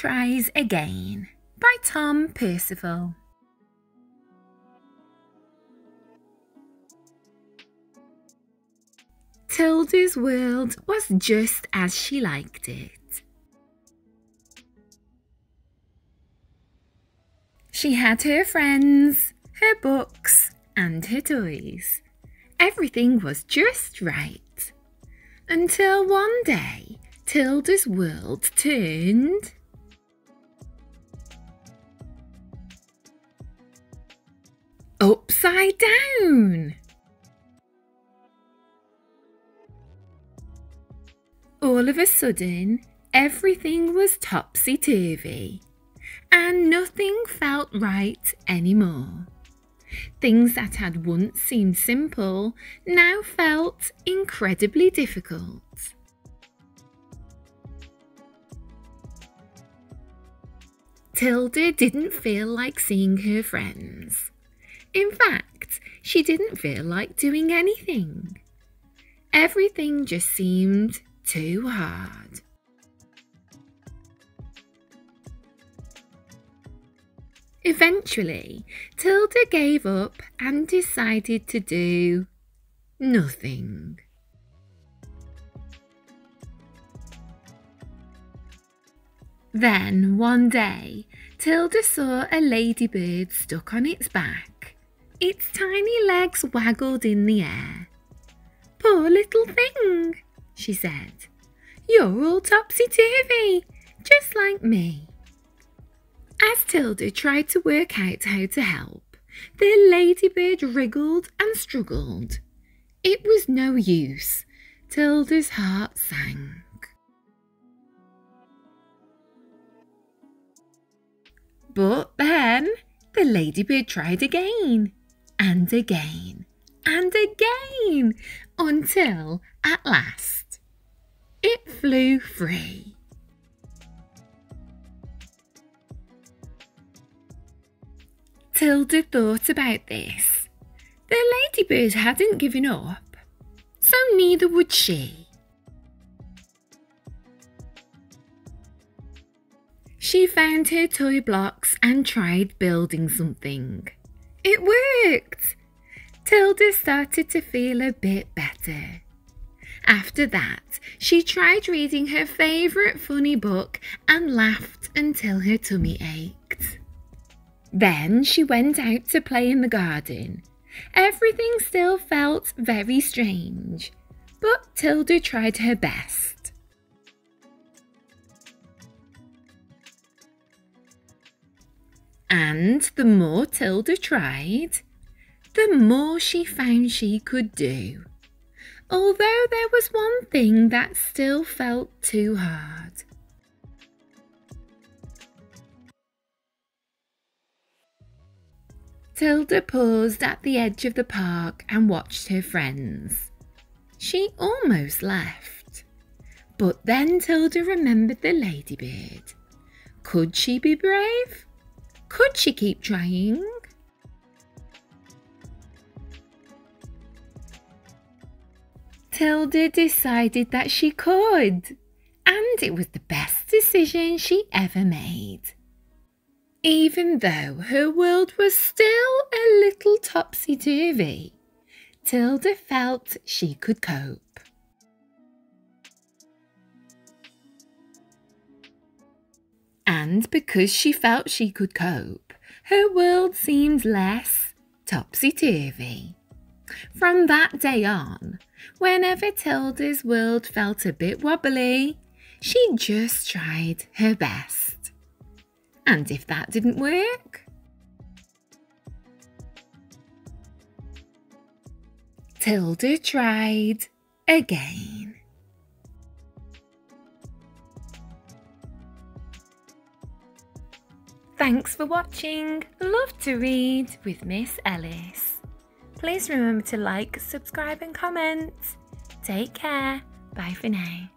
Tries Again by Tom Percival. Tilda's world was just as she liked it. She had her friends, her books, and her toys. Everything was just right. Until one day, Tilda's world turned. Upside down. All of a sudden, everything was topsy turvy, and nothing felt right anymore. Things that had once seemed simple now felt incredibly difficult. Tilda didn't feel like seeing her friends. In fact, she didn't feel like doing anything. Everything just seemed too hard. Eventually, Tilda gave up and decided to do nothing. Then, one day, Tilda saw a ladybird stuck on its back. Its tiny legs waggled in the air. Poor little thing, she said. You're all topsy-turvy, just like me. As Tilda tried to work out how to help, the ladybird wriggled and struggled. It was no use. Tilda's heart sank. But then the ladybird tried again and again and again until at last it flew free. Tilda thought about this. The ladybird hadn't given up, so neither would she. She found her toy blocks and tried building something. It worked! Tilda started to feel a bit better. After that, she tried reading her favourite funny book and laughed until her tummy ached. Then she went out to play in the garden. Everything still felt very strange, but Tilda tried her best. And the more Tilda tried, the more she found she could do. Although there was one thing that still felt too hard. Tilda paused at the edge of the park and watched her friends. She almost left. But then Tilda remembered the ladybird. Could she be brave? Could she keep trying? Tilda decided that she could, and it was the best decision she ever made. Even though her world was still a little topsy turvy, Tilda felt she could cope. And because she felt she could cope, her world seemed less topsy turvy. From that day on, whenever Tilda's world felt a bit wobbly, she just tried her best. And if that didn't work, Tilda tried again. Thanks for watching Love to Read with Miss Ellis. Please remember to like, subscribe and comment. Take care. Bye for now.